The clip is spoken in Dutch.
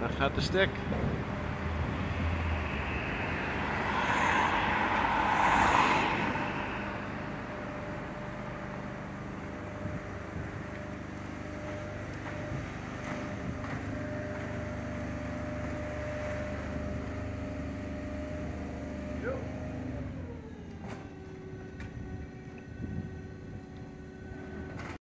Daar gaat de stek.